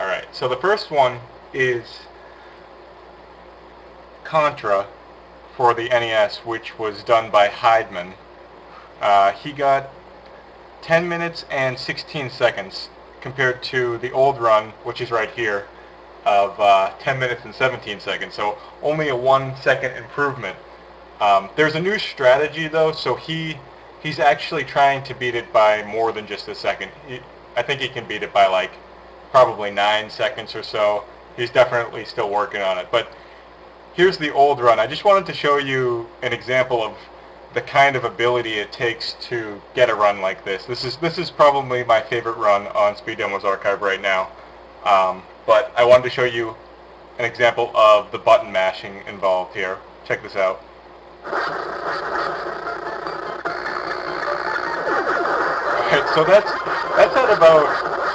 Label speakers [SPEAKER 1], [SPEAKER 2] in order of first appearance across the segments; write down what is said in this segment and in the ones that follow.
[SPEAKER 1] Alright, so the first one is Contra for the NES, which was done by Heidman. Uh, he got 10 minutes and 16 seconds compared to the old run, which is right here, of uh, 10 minutes and 17 seconds. So only a one second improvement. Um, there's a new strategy though, so he he's actually trying to beat it by more than just a second. He, I think he can beat it by like probably nine seconds or so. He's definitely still working on it. But here's the old run. I just wanted to show you an example of the kind of ability it takes to get a run like this. This is this is probably my favorite run on Speed Demos Archive right now. Um, but I wanted to show you an example of the button mashing involved here. Check this out. Alright, so that's that's at about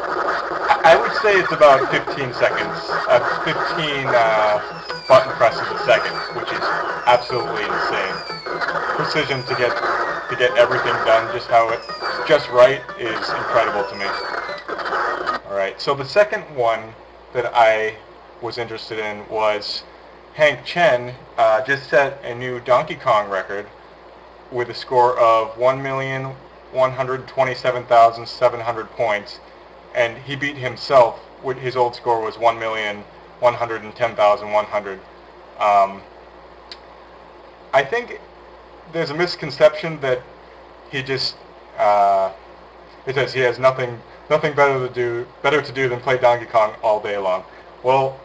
[SPEAKER 1] I would say it's about 15 seconds, uh, 15 uh, button presses a second, which is absolutely insane. Precision to get to get everything done just how it just right is incredible to me. All right, so the second one that I was interested in was Hank Chien uh, just set a new Donkey Kong record with a score of 1,127,700 points, and he beat himself. His old score was 1,110,100. Um, I think there's a misconception that he just uh, it says he has nothing nothing better to do better to do than play Donkey Kong all day long. Well,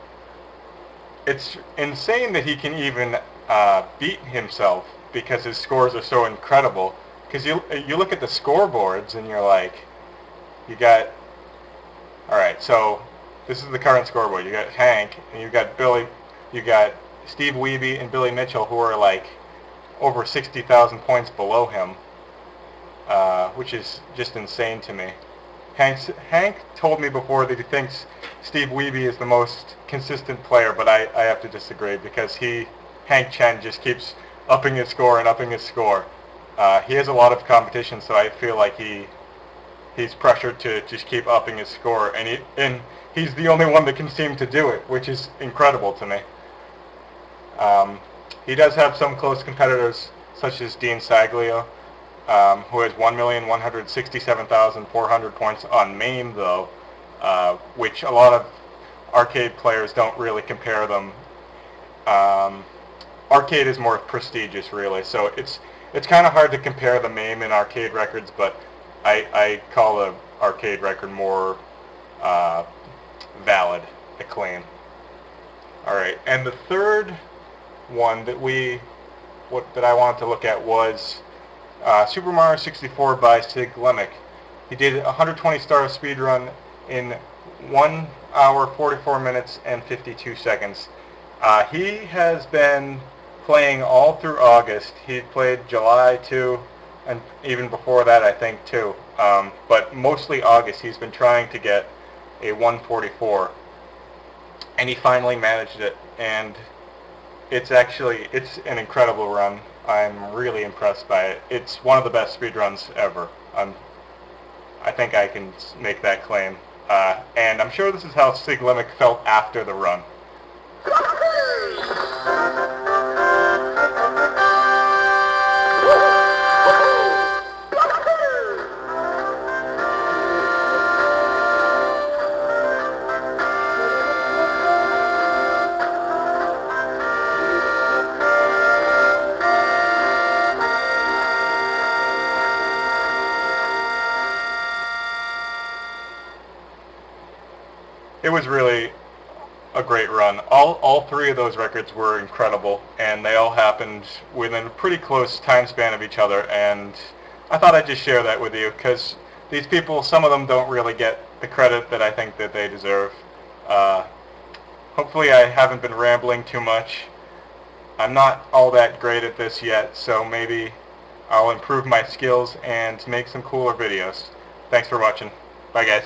[SPEAKER 1] it's insane that he can even uh, beat himself because his scores are so incredible. Because you you look at the scoreboards and you're like, you got, all right, so this is the current scoreboard. You got Hank and you got Billy, you got Steve Wiebe and Billy Mitchell who are like over 60,000 points below him, uh, which is just insane to me. Hank's, Hank told me before that he thinks Steve Wiebe is the most consistent player, but I, I have to disagree because he, Hank Chien, just keeps upping his score and upping his score. Uh, he has a lot of competition, so I feel like he he's pressured to just keep upping his score, and he and he's the only one that can seem to do it, which is incredible to me. Um, he does have some close competitors, such as Dean Saglio, um, who has 1,167,400 points on MAME, though, uh, which a lot of arcade players don't really compare them. Um, arcade is more prestigious, really, so it's it's kind of hard to compare the MAME and arcade records, but I, I call the arcade record more uh, valid acclaim. All right, and the third one that we what that I wanted to look at was uh, Super Mario 64 by Siglemic. He did a 120 star speed run in 1 hour 44 minutes and 52 seconds. Uh, he has been playing all through August. He played July too, and even before that I think too. Um, but mostly August he's been trying to get a 144 and he finally managed it and it's actually it's an incredible run. I'm really impressed by it. It's one of the best speed runs ever. I'm, I think I can make that claim. Uh, and I'm sure this is how Sig felt after the run. It was really a great run. All all three of those records were incredible, and they all happened within a pretty close time span of each other. And I thought I'd just share that with you because these people, some of them don't really get the credit that I think that they deserve. Uh, hopefully, I haven't been rambling too much. I'm not all that great at this yet, so maybe I'll improve my skills and make some cooler videos. Thanks for watching. Bye, guys.